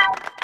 Bye.